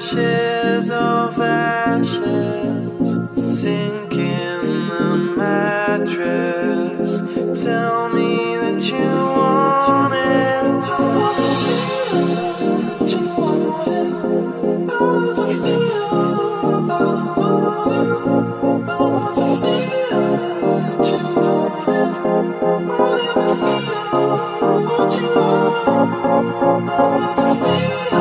ashes of ashes, sink in the mattress. Tell me that you want it. I want to feel that you want it. I want to feel the morning. I want to feel that you want it. Feel, want. I want to feel.